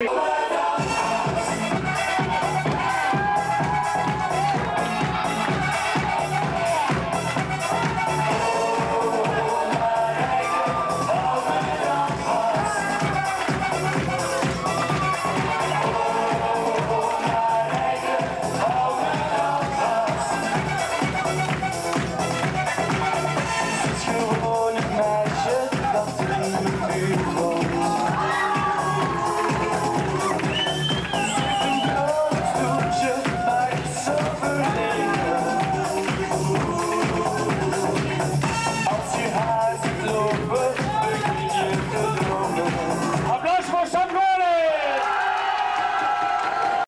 Oh!